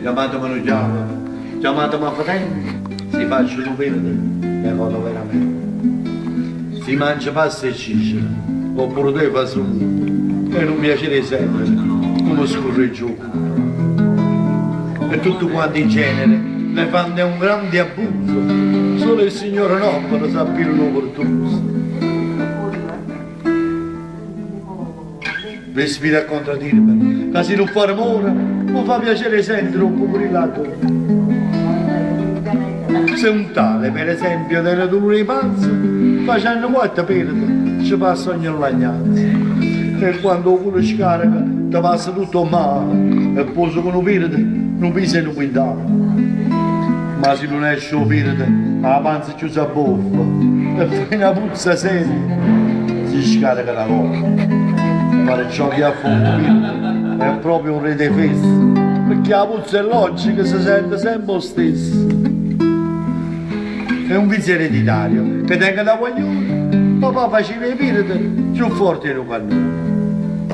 Chiamatemelo Giacomo, chiamatemi a fratello, si facciano verde, le cose veramente. Si mangia pasta e ciccia, oppure due fasoni, e non piacere sempre, come scorre gioco. E tutto quanto in genere le fanno un grande abuso, solo il signore Nobile sa più. Vi sfido a contraddirmi, che se non faremo ora, mi fa piacere sentire un po' brillato. Se un tale, per esempio, delle dolore di panza, facendo quattro perde, ci passa ogni lagnanza. E quando uno scarica, ti passa tutto male, e poi se uno perde, non pisa in un quintale. Ma se non esce un perde, la panza ci si abboffa, e fai una puzza seria, si scarica la roba fare ciò che ha fondo è proprio un re dei festi. Perché la puzza è logica si sente sempre lo stesso. È un vizio ereditario. Che tenga da guaglione papà faceva i pirati più forti di un cannone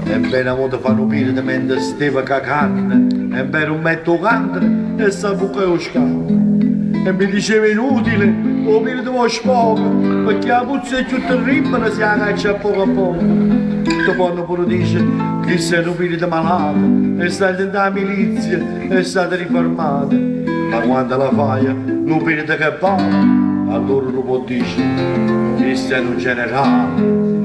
e bene a modo fanno pirati mentre stava e bene un metto cantere e sta buca lo scavo e mi diceva inutile o pirati mo spoco perché la puzza è più terribile se la caccia a poco a poco. Tutto quando pure dice che sei un spirito malato è in da milizia è stato riformato ma quando la fai un spirito che va allora lo può dire cristiano generale